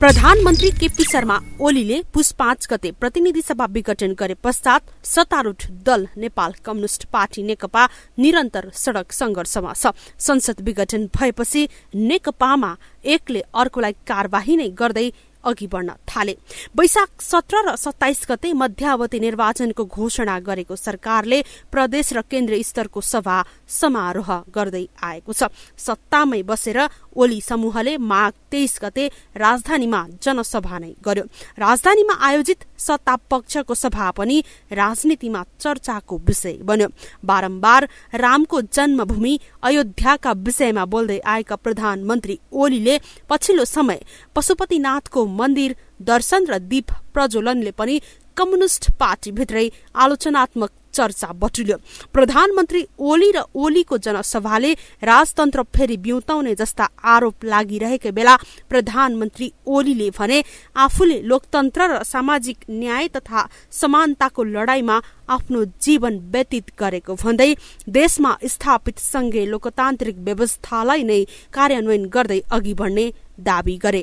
प्रधानमन्त्री केपी शर्मा ओलीले पुस पाँच गते प्रतिनिधि सभा विघटन गरे पश्चात सत्तारूढ दल नेपाल कम्युनिष्ट पार्टी नेकपा निरन्तर सड़क संघर्षमा छ। संसद विघटन भएपछि नेकपामा एकले अर्कोलाई कार्यवाही नै गर्दै अघि बढ्न थाले। वैशाख सत्र र सत्ताइस गते मध्यावधि निर्वाचनको घोषणा गरेको सरकारले प्रदेश र केन्द्रीय स्तरको सभा समारोह गर्दै आएको छ। सत्तामै बसेर ओली समूहले माघ तेइस गते राजधानीमा जनसभा नै गर्यो। राजधानीमा आयोजित सत्ता पक्षको सभा पनि राजनीतिमा चर्चाको विषय बन्यो। बारम्बार रामको जन्मभूमि अयोध्याका विषयमा बोल्दै आएका प्रधानमन्त्री ओलीले पछिल्लो समय पशुपतिनाथको मन्दिर दर्शन र दीप प्रज्वलनले पनि कम्युनिष्ट पार्टीभित्रै आलोचनात्मक चर्चा बटुल्यो। प्रधानमन्त्री ओली र ओलीको जनसभाले राजतन्त्र फेरि बिउताउने जस्ता आरोप लागिरहेकै बेला प्रधानमन्त्री ओलीले भने आफूले लोकतन्त्र र सामाजिक न्याय तथा समानताको लडाईँमा आफ्नो जीवन व्यतीत गरेको भन्दै देशमा स्थापित संघीय लोकतान्त्रिक व्यवस्थालाई नै कार्यान्वयन गर्दै अघि बढ्ने दावी गरे।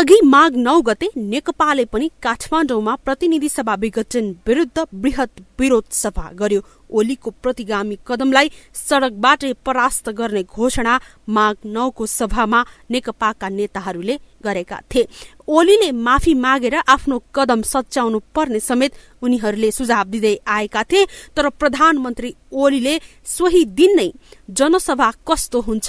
यसअघि माघ नौ गते नेकपाले पनि काठमाडौँमा प्रतिनिधि सभा विघटन विरूद्ध वृहत विरोध सभा गर्यो। ओलीको प्रतिगामी कदमलाई सड़कबाटै परास्त गर्ने घोषणा माघ नौको सभामा नेकपाका नेताहरूले गरेका थिए। ओलीले माफी मागेर आफ्नो कदम सच्याउनु पर्ने समेत उनीहरूले सुझाव दिँदै आएका थिए तर प्रधानमन्त्री ओलीले सोही दिन नै जनसभा कस्तो हुन्छ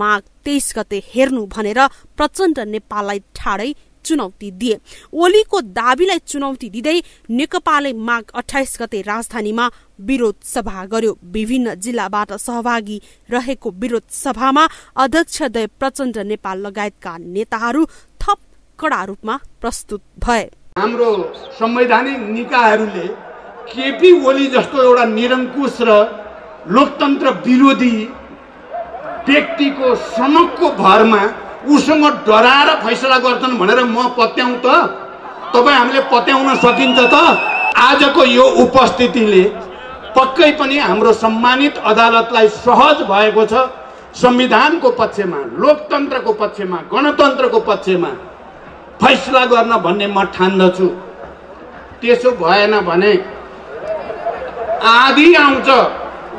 माघ तेइस गते हेर्नु भनेर प्रचण्ड नेपाललाई ठाडै चुनौती दिए। ओलीको दावीलाई चुनौती दिँदै नेकपाले माघ अठाइस गते राजधानीमा विरोध सभा गर्यो। विभिन्न जिल्लाबाट सहभागी रहेको विरोध सभामा अध्यक्ष दय प्रचण्ड नेपाल लगायतका नेताहरू थप कडा रूपमा प्रस्तुत भए। हाम्रो संवैधानिक निकायहरूले केपी ओली जस्तो एउटा निरङ्कुश र लोकतन्त्र विरोधी व्यक्तिको समकको भरमा उसँग डराएर फैसला गर्छन् भनेर म पत्याउँ त? तपाईँ हामीले पत्याउन सकिन्छ त? आजको यो उपस्थितिले पक्कै पनि हाम्रो सम्मानित अदालतलाई सहज भएको छ। संविधानको पक्षमा लोकतन्त्रको पक्षमा गणतन्त्रको पक्षमा फैसला गर्न भन्ने म ठान्दछु। त्यसो भएन भने आधी आउँछ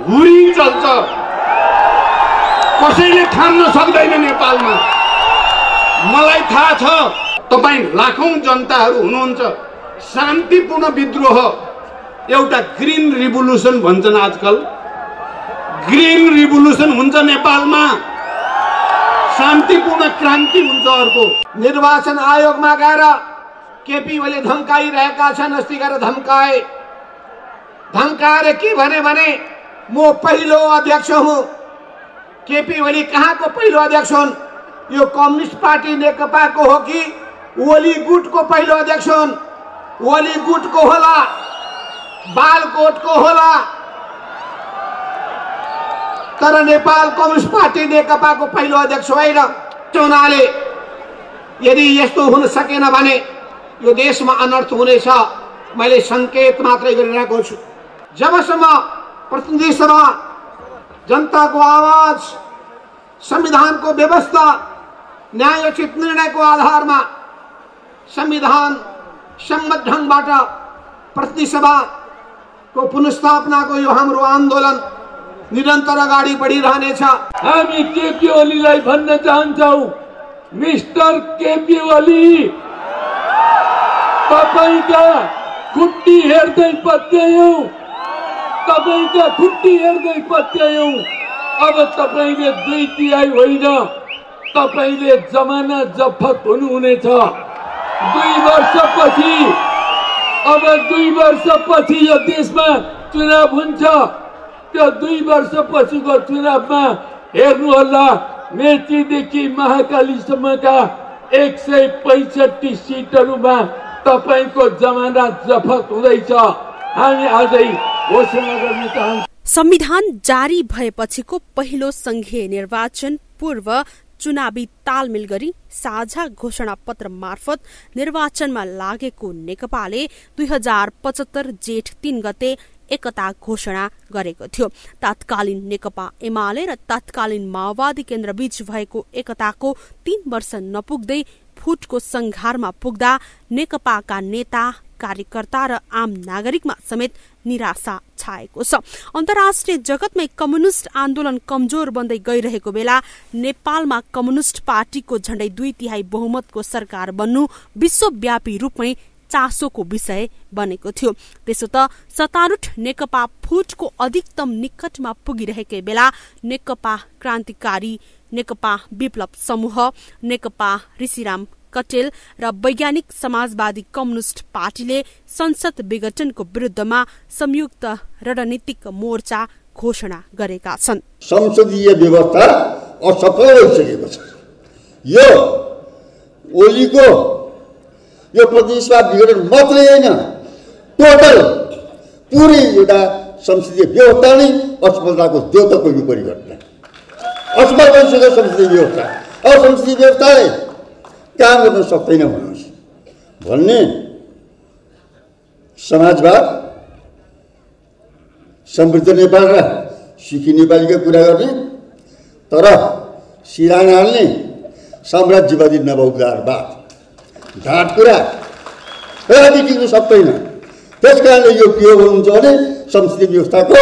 हुरी चल्छ। कसैले ठान्न सक्दैन नेपालमा। मलाई थाहा छ। तपाईँ लाखौँ जनताहरू हुनुहुन्छ। शान्तिपूर्ण विद्रोह। एउटा ग्रिन रिभोल्युसन भन्छन् आजकल। ग्रिन रिभोल्युसन हुन्छ नेपालमा। शान्तिपूर्ण क्रान्ति हुन्छ अर्को। निर्वाचन आयोगमा गएर केपी ओली धम्काइरहेका छन् अस्ति गएर धम्काए। धम्काएर के भने भने म पहिलो अध्यक्ष हुँ। केपी ओली कहाँको पहिलो अध्यक्ष हुन्? यो कम्युनिस्ट पार्टी नेकपाको हो कि ओली गुटको पहिलो अध्यक्ष हुन् ओली गुटको होला बालकोटको होला। तर नेपाल कम्युनिस्ट पार्टी नेकपाको पहिलो अध्यक्ष होइन हुनाले यदि यस्तो हुन सकेन भने यो देशमा अनर्थ हुनेछ। मैले सङ्केत मात्रै गरिरहेको छु। जबसम्म प्रतिनिधि सभा जनताको आवाज़, संविधानको व्यवस्था न्यायोचित निर्णयको आधारमा संविधान सम्मत ढङ्गबाट प्रतिनिधि सभाको पुनस्थापनाको यो हाम्रो आन्दोलन निरन्तर अगाडि बढिरहनेछ। हामी केपी ओलीलाई भन्न चाहन्छौ? मिस्टर केपी ओली तपाईँका खुट्टी हेर्दै पत्यायौँ। तपाईँका खुट्टी हेर्दै पत्यायौँ। अब तपाईँले दुई तिहाई होइन। तपाईँले जमाना जफत हुनुहुनेछ। दुई वर्षपछि अब दुई वर्षपछि यो देशमा चुनाव हुन्छ। त्यो दुई वर्षपछिको चुनावमा हेर्नुहोला मेचीदेखि महाकालीसम्मका एक सय पैँसठी सिटहरूमा तपाईँको जमाना जफत हुँदैछ। हामी आजै घोषणा गर्न चाहन्छौँ संविधान जारी भएपछिको पहिलो संघीय निर्वाचन पूर्व चुनावी तालमेल गरी साझा घोषणा पत्र मार्फत निर्वाचनमा लागेको नेकपाले दुई हजार पचहत्तर जेठ तीन गते एकता घोषणा गरेको थियो। तात्कालीन नेकपा एमाले र तात्कालीन माओवादी केन्द्रबीच भएको एकताको तीन वर्ष नपुग्दै फुटको संघारमा पुग्दा नेकपाका नेता कार्यकर्ता र आम नागरिकमा समेत निराशा छाएको छ। अन्तर्राष्ट्रिय जगतमै कम्युनिष्ट आन्दोलन कमजोर बन्दै गइरहेको बेला नेपालमा कम्युनिष्ट पार्टीको झण्डै दुई तिहाई बहुमतको सरकार बन्नु विश्वव्यापी रूपमै चासोको विषय बनेको थियो। त्यसो त सत्तारूढ नेकपा फुटको अधिकतम निकटमा पुगिरहेकै बेला नेकपा क्रान्तिकारी नेकपा विप्लव समूह नेकपा ऋषिराम कटेल र वैज्ञानिक समाजवादी कम्युनिष्ट पार्टीले संसद विघटनको विरुद्धमा संयुक्त रणनीतिक मोर्चा घोषणा गरेका छन्। संसदीय व्यवस्था असफल भइसकेको छ। यो ओलीको यो प्रतिस्पर्धा विघटन मात्रै होइन। टोटल पुरै एउटा संसदीय व्यवस्था नै असफलताको द्योतको विपरीत घटना। असफल भइसक्यो संसदीय व्यवस्था। अब संसदीय व्यवस्थाले काम गर्न सक्दैन भन्नुहोस्। भन्ने? समाजवाद? समृद्ध नेपाल र सुखी नेपालीको कुरा गर्ने? तर सिरान हाल्ने साम्राज्यवादी नवौदारवाद ढाँट कुरा। टिक्नु सक्दैन त्यस कारणले यो के हुनुहुन्छ भने संसदीय व्यवस्थाको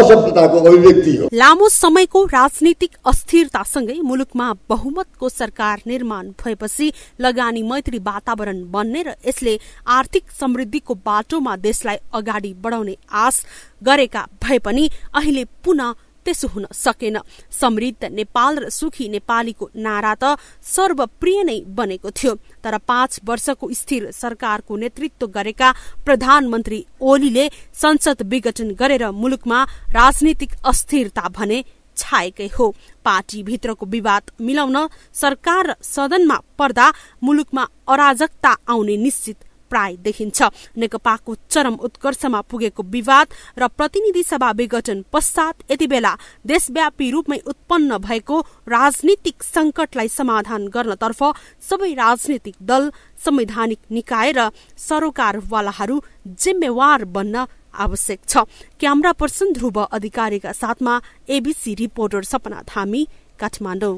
असफलताको अभिव्यक्ति लामो समयको राजनीतिक अस्थिरतासँगै मुलुकमा बहुमतको सरकार निर्माण भएपछि लगानी मैत्री वातावरण बन्ने र यसले आर्थिक समृद्धिको बाटोमा देशलाई अगाडि बढाउने आश गरेका भए पनि अहिले पुनः त्यसो हुन सकेन। समृद्ध नेपाल र सुखी नेपालीको नारा त सर्वप्रिय नै बनेको थियो। तर पाँच वर्षको स्थिर सरकारको नेतृत्व गरेका प्रधानमन्त्री ओलीले संसद विघटन गरेर मुलुकमा राजनीतिक अस्थिरता भने छाएकै हो। पार्टी भित्रको विवाद मिलाउन सरकार सदनमा पर्दा मुलुकमा अराजकता आउने निश्चित प्राय देखिन्छ नेकपाको चरम उत्कर्षमा पुगेको विवाद र प्रतिनिधि सभा विघटन पश्चात यति बेला देशव्यापी रूपमै उत्पन्न भएको राजनीतिक संकटलाई समाधान गर्नतर्फ सबै राजनीतिक दल संवैधानिक निकाय र सरोकारवालाहरू जिम्मेवार बन्न आवश्यक छ। क्यामरा पर्सन ध्रुव अधिकारीका साथमा एबीसी रिपोर्टर सपना धामी काठमाडौँ।